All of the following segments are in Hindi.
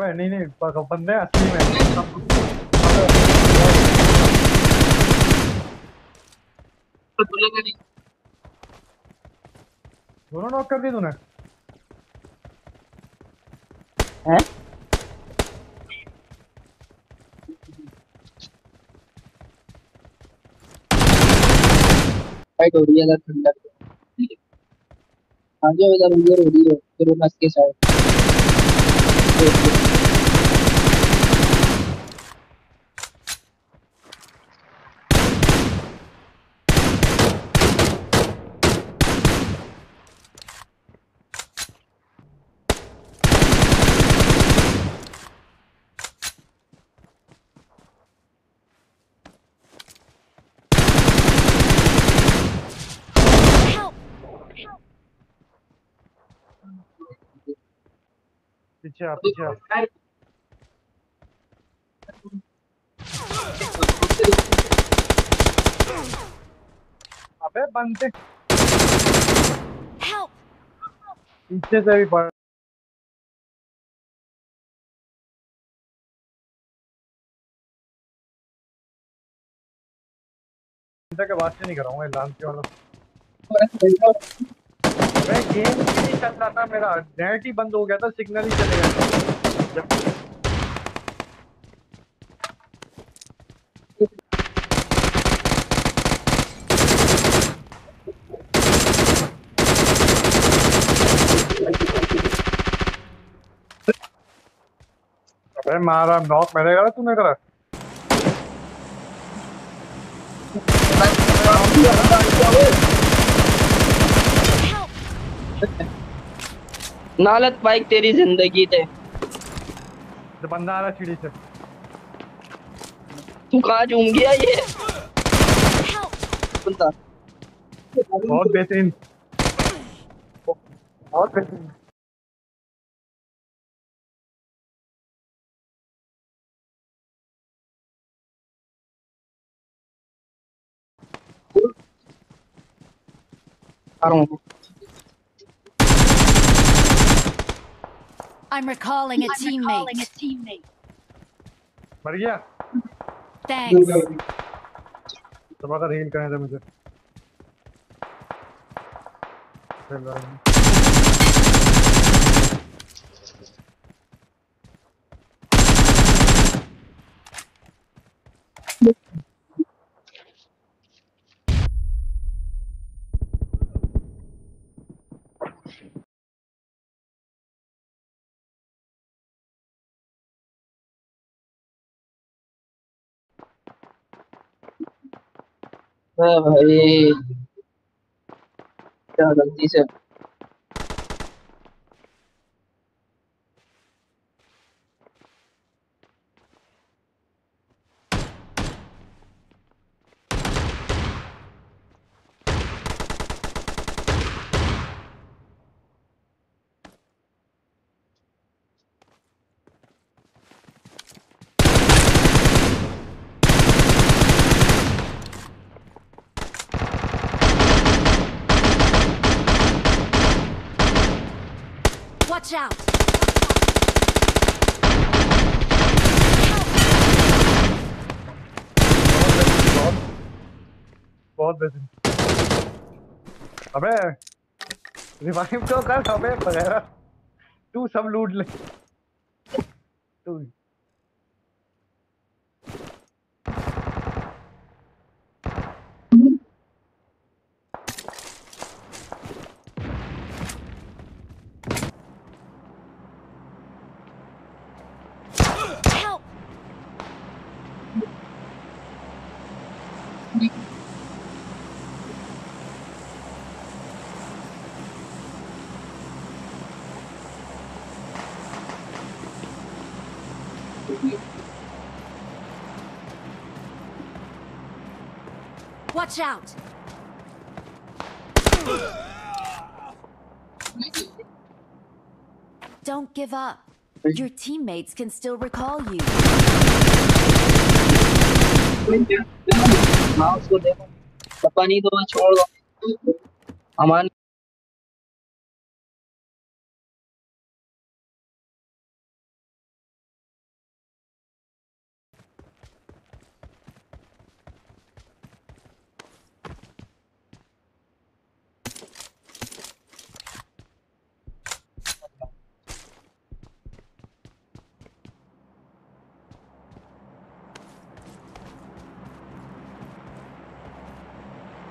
अबे नहीं नहीं बंदे असली में। तो बोलेगा नहीं दोनों नॉक कर दिए तूने? है? फाइट हो रही है इधर ठंडा आ जाओ इधर उधर हो रही है फिर उनस के Thank you. पीछे आ पीछे आ अबे बंदे। पीछे से भी पड़ के बाद से नहीं कराऊँगा लांच के वाला मैं गेम ही नहीं चल रहा था, मेरा नेट ही बंद हो गया था सिग्नल ही चले गया था मारा नॉक मैंने करा तूने करा Help! नालत बाइक तेरी ज़िंदगी थे जो बंदा आ रहा सीढ़ी से। तू कहाँ झूम गया ये? बंदा। बहुत बेहतरीन। बहुत बेहतरीन। आ रहा हूँ I'm recalling a teammate. मर गया Thanks. थोड़ा सा हील करने दे मुझे खेल रहा भाई। क्या गलती से Watch out! बहुत बहुत अबे रिवाइव तो कर, अबे वगैरह तू सब लूट ले. तू Watch out! Don't give up. Your teammates can still recall you. हाँ उसको देखो। पता नहीं तो मैं छोड़ दो। अमान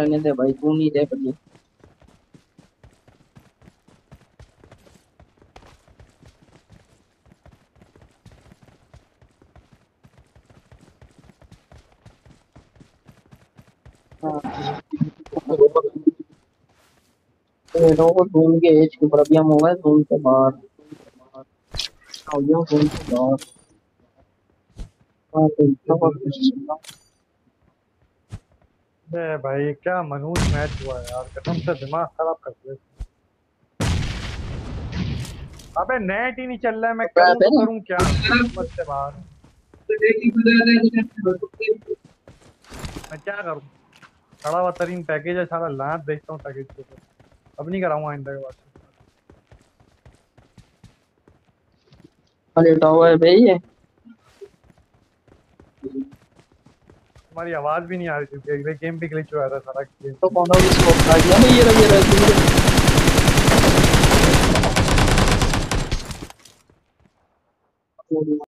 रहने दे भाई, तू नहीं दे लोगों को ढूंढ के एज के ऊपर, अभी हम है ढूंढ के बाहर। आओ ढूंढ के बाहर। हाँ। ए भाई क्या मनहूस मैच हुआ यार? कसम से दिमाग खराब कर दिया अबे नेट ही नहीं चल रहा है मैं करूँ तो करूँ क्या? मत से बाहर। मैं क्या करूँ? खड़ा हुआ तरीन पैकेज है सारा लात देखता हूँ पैकेज के। ऊपर अब नहीं कराऊँगा आइंदा के बाद अरे टावर है भाई ये। तुम्हारी आवाज़ भी नहीं आ रही थी गेम भी ग्लिच हुआ था सारा गेम तो कौन सा स्कोप रहा ये रहा ये रहा